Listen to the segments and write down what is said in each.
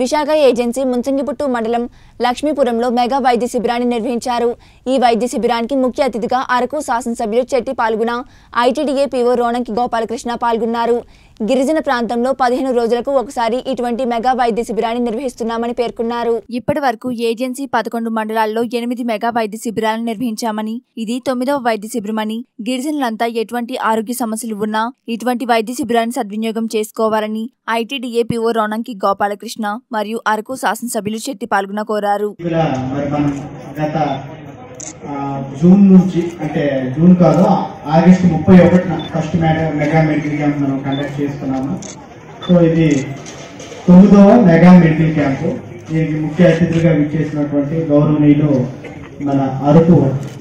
Visakha agency Munchingiputtu మండలం లక్ష్మీపురంలో mega వైద్య శిబిరాన్ని నిర్వహించారు. ఈ వైద్య శిబిరానికి ముఖ్య అతిథిగా అరకు శాసనసభ్యులు చెట్టి పాల్గొన ఐటీడీఏ పీఓ రోణంకి గోపాలకృష్ణ పాల్గొన్నారు. గిరిజన ప్రాంతంలో పదిహేను రోజులకు ఒకసారి ఇటువంటి మెగా వైద్య శిబిరాన్ని నిర్వహిస్తున్నామని పేర్కొన్నారు. ఇప్పటి వరకు ఏజెన్సీ పదకొండు మండలాల్లో ఎనిమిది మెగా వైద్య శిబిరాలను నిర్వహించామని ఇది తొమ్మిదవ వైద్య శిబిరమని గిరిజనులంతా ఎటువంటి ఆరోగ్య సమస్యలు ఉన్నా ఇటువంటి వైద్య శిబిరాన్ని సద్వినియోగం చేసుకోవాలని ఐటీడీఏ పీఓ రోణంకి గోపాలకృష్ణ మరియు అరకు శాసనసభ్యులు చెట్టి పాల్గొన కోరారు. జూన్ నుంచి అంటే జూన్ కాదు ఆగస్టు ముప్పై ఒకటిన first mega mega medical camp మనం కండక్ట్ చేస్తున్నాము. సో ఇది తొమ్మిదవ మెగా మెడికల్ క్యాంపు దీనికి ముఖ్య అతిథులుగా విచ్చేసినటువంటి గౌరవనీయులు మన అరకు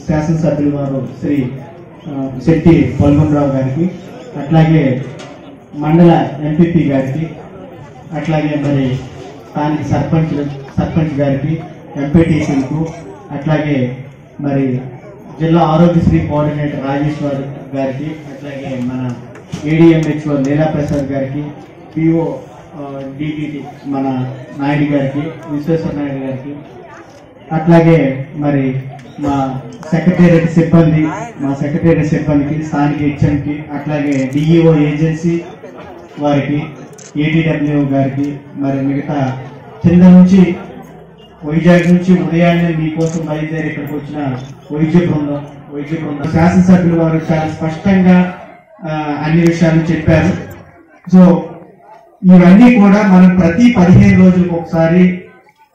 శాసనసభ్యులు వారు శ్రీ శెట్టి పొల్గొండరావు గారికి అట్లాగే మండల ఎంపీపీ గారికి అట్లాగే మరి స్థానిక సర్పంచ్ సర్పంచ్ గారికి ఎంపీటీసీలకు అట్లాగే మరి జిల్లా ఆరోగ్యశ్రీ కోఆర్డినేటర్ రాజేశ్వర్ గారికి అట్లాగే మన ఏడిఎంహెచ్ఓ నీలాప్రసాద్ గారికి పిఓ డిటిటి మన నాయుడు గారికి విశ్వేశ్వర నాయుడు గారికి అట్లాగే మరి మా సెక్రటేరియట్ సిబ్బంది మా సెక్రటేరియట్ సిబ్బందికి స్థానిక హెచ్ఎంకి అట్లాగే డిఈఓ ఏజెన్సీ వారికి ఏడిడబ్ల్యూ గారికి మరి మిగతా కింద నుంచి వైజాగ్ నుంచి ఉదయాన్నే మీకోసం బయలుదేరి ఇక్కడికి వచ్చిన వైద్య బృందం వైద్య బృందం. శాసనసభ్యులు వారు చాలా స్పష్టంగా అన్ని విషయాలు చెప్పారు. సో ఇవన్నీ కూడా మనం ప్రతి పదిహేను రోజులకు ఒకసారి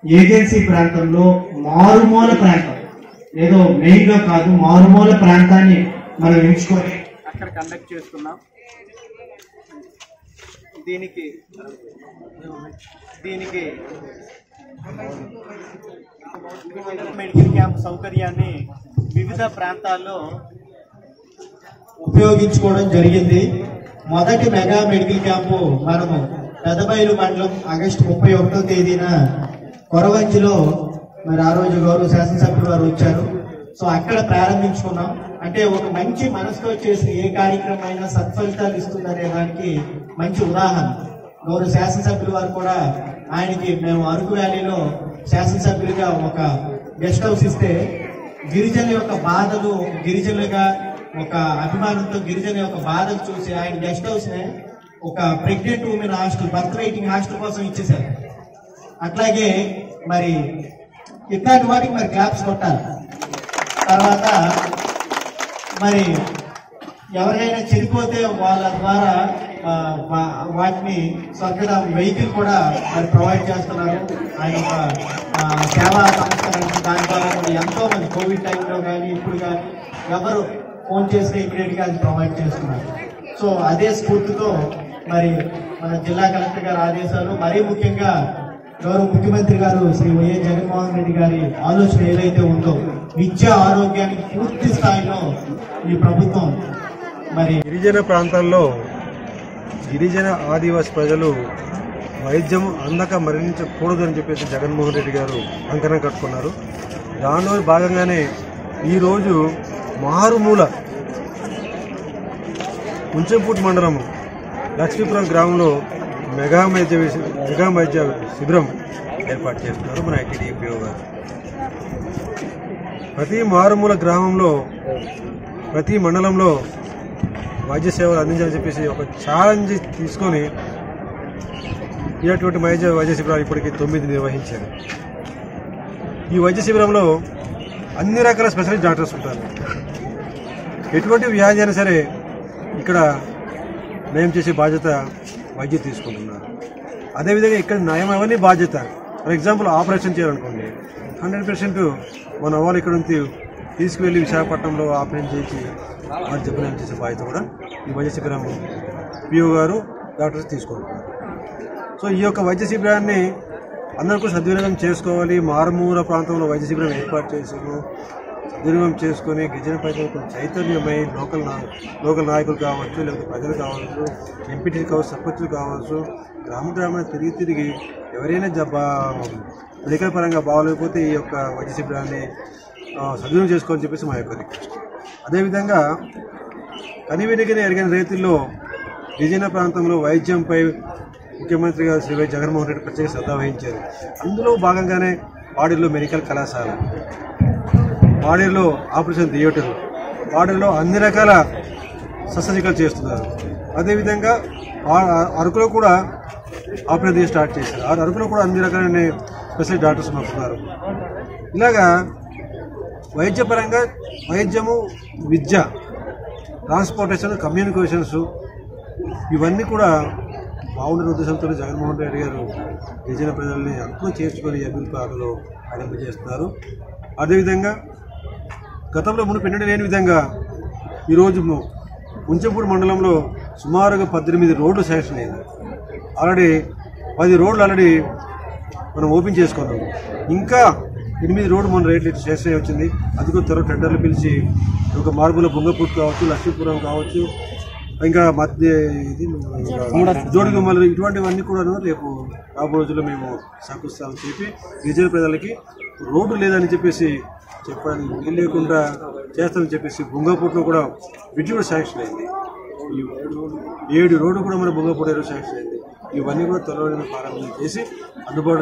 ఏజెన్సీ ప్రాంతంలో మారుమూల ప్రాంతం ఏదో మెయిన్గా కాదు మారుమూల ప్రాంతాన్ని మనం ఎంచుకొని అక్కడ కండక్ట్ చేస్తున్నాం దీనికి దీనికి మెడికల్ క్యాంప్ సౌకర్యాన్ని వివిధ ప్రాంతాల్లో ఉపయోగించుకోవడం జరిగింది. మొదటి మెగా మెడికల్ క్యాంపు మనము పెదబైలు మండలం ఆగస్టు ముప్పై ఒకటో తేదీన కొరవంచిలో మరి ఆ రోజు గౌరవ శాసనసభ్యులు వారు వచ్చారు. సో అక్కడ ప్రారంభించుకున్నాం. అంటే ఒక మంచి మనసుతో చేసిన ఏ కార్యక్రమం అయినా సత్ఫలితాలు ఇస్తుందనే దానికి మంచి ఉదాహరణ. గౌరవ శాసనసభ్యులు వారు కూడా ఆయనకి మేము అరకు వ్యాలీలో శాసనసభ్యులుగా ఒక గెస్ట్ హౌస్ ఇస్తే గిరిజనుల యొక్క బాధలు గిరిజనులుగా ఒక అభిమానంతో గిరిజన యొక్క బాధలు చూసి ఆయన గెస్ట్ హౌస్ ఒక pregnant women hostel birth waiting hostel కోసం ఇచ్చేశారు. అట్లాగే మరి ఇట్లాంటి వాటికి మరి క్లాప్స్ కొట్టాలి. తర్వాత మరి ఎవరైనా చనిపోతే వాళ్ళ ద్వారా వాటిని స్వర్గధామ వెహికల్ కూడా మరి ప్రొవైడ్ చేస్తున్నారు. ఆయన ఒక ఆ, సేవా సంస్థ దాని ద్వారా కూడా ఎంతో మంది కోవిడ్ టైంలో కానీ ఇప్పుడు కానీ ఎవరు ఫోన్ చేస్తే ఇమీడియట్గా అది ప్రొవైడ్ చేస్తున్నారు. సో అదే స్ఫూర్తితో మరి మన జిల్లా కలెక్టర్ గారి ఆదేశాలు మరీ ముఖ్యంగా గౌరవ ముఖ్యమంత్రి గారు శ్రీ వైఎస్ జగన్మోహన్ రెడ్డి గారి ఆలోచన ఏదైతే ఉందో విద్య ఆరోగ్యానికి పూర్తి స్థాయిలో ఈ ప్రభుత్వం మరి గిరిజన ప్రాంతాల్లో గిరిజన ఆదివాసి ప్రజలు వైద్యం అందక మరణించకూడదని చెప్పేసి జగన్మోహన్ రెడ్డి గారు అంకణం కట్టుకున్నారు. దానిలో భాగంగానే ఈరోజు మారుమూల ఉంచెంపూట్ మండలం లక్ష్మీపురం గ్రామంలో మెగా వైద్య మెగా వైద్య శిబిరం ఏర్పాటు చేస్తున్నారు మన ఐటీడీపీఓ గారు. ప్రతి మారుమూల గ్రామంలో ప్రతి మండలంలో వైద్య సేవలు అందించాలని చెప్పేసి ఒక ఛాలెంజ్ తీసుకొని ఇటువంటి వైద్య వైద్య శిబిరాలు ఇప్పటికీ తొమ్మిది నిర్వహించారు. ఈ వైద్య శిబిరంలో అన్ని రకాల స్పెషలిస్ట్ డాక్టర్స్ ఉంటారు. ఎటువంటి వ్యాధి అయినా సరే ఇక్కడ నయం చేసే బాధ్యత వైద్యం తీసుకుంటున్నారు. అదేవిధంగా ఇక్కడ నయం అవన్నీ బాధ్యత. ఫర్ ఎగ్జాంపుల్ ఆపరేషన్ చేయాలనుకోండి హండ్రెడ్ పర్సెంట్ మన వాళ్ళు ఇక్కడ నుంచి తీసుకువెళ్ళి విశాఖపట్నంలో ఆపరేషన్ చేసి వారు జబ్బు చేసే బాధ్యత కూడా ఈ వైద్య శిబిరం పిఓ గారు డాక్టర్స్ తీసుకుంటున్నారు. సో ఈ యొక్క వైద్య శిబిరాన్ని అందరికీ సద్వినియోగం చేసుకోవాలి. మారుమూల ప్రాంతంలో వైద్య శిబిరం ఏర్పాటు చేసుకుని సద్వినియోగం చేసుకొని గిరిజన ప్రజలకు చైతన్యమై లోకల్ లోకల్ నాయకులు కావచ్చు లేకపోతే ప్రజలు కావచ్చు ఎంపీటీ కావచ్చు సర్పంచులు కావచ్చు గ్రామ గ్రామాన్ని తిరిగి తిరిగి ఎవరైనా జబ్బా మెడికల్ పరంగా బాగోలేకపోతే ఈ యొక్క వైద్య శిబిరాన్ని సద్వినియోగం చేసుకోవాలని చెప్పేసి మా యొక్క రిక్వెస్ట్. అదేవిధంగా కనివినికిని ఎరిగిన రైతుల్లో గిరిజన ప్రాంతంలో వైద్యంపై ముఖ్యమంత్రి గారు శ్రీ వై జగన్మోహన్ రెడ్డి ప్రత్యేక శ్రద్ధ వహించారు. అందులో భాగంగానే పాడేరులో మెడికల్ కళాశాల పాడేరులో ఆపరేషన్ థియేటర్ పాడేరులో అన్ని రకాల శస్త్రచికలు చేస్తున్నారు. అదేవిధంగా అరకులో కూడా ఆపరేషన్ స్టార్ట్ చేశారు. ఆ అరకులో కూడా అన్ని రకాలైన స్పెషల్ డాక్టర్స్ మాకున్నారు. ఇలాగా వైద్యపరంగా వైద్యము విద్య ట్రాన్స్పోర్టేషన్ కమ్యూనికేషన్స్ ఇవన్నీ కూడా బాగుండే ఉద్దేశంతో జగన్మోహన్ రెడ్డి గారు గిరిజన ప్రజల్ని అర్థం చేర్చుకొని అభివృద్ధి పాటలో ఆరంభ చేస్తున్నారు. అదేవిధంగా గతంలో మునుపు ఎన్నడూ లేని విధంగా ఈరోజు ము- ముంచపూడి మండలంలో సుమారుగా పద్దెనిమిది రోడ్లు శాంక్షన్ అయింది. ఆల్రెడీ పది రోడ్లు ఆల్రెడీ మనం ఓపెన్ చేసుకున్నాం. ఇంకా ఎనిమిది రోడ్డు మన రేట్లు అయి వచ్చింది. అది కూడా త్వరగా టెండర్లు పిలిచి ఒక మార్పుల బొంగపూట్ కావచ్చు లక్ష్మీపురం కావచ్చు ఇంకా మధ్య ఇది జోడిగుమ్మలు ఇటువంటివన్నీ కూడా రేపు రాబో రోజుల్లో మేము శంకుస్థాపన చెప్పి గిరిజన ప్రజలకి రోడ్డు లేదని చెప్పేసి చెప్పడానికి వీలు లేకుండా చేస్తామని చెప్పేసి బొంగపూట్లో కూడా బ్రిడ్జ్ కూడా శాంక్షన్ అయింది. ఏడు రోడ్డు కూడా మన బొంగపూట శాంక్షన్ అయింది. ఇవన్నీ కూడా త్వరలో ప్రారంభం చేసి అందుబాటు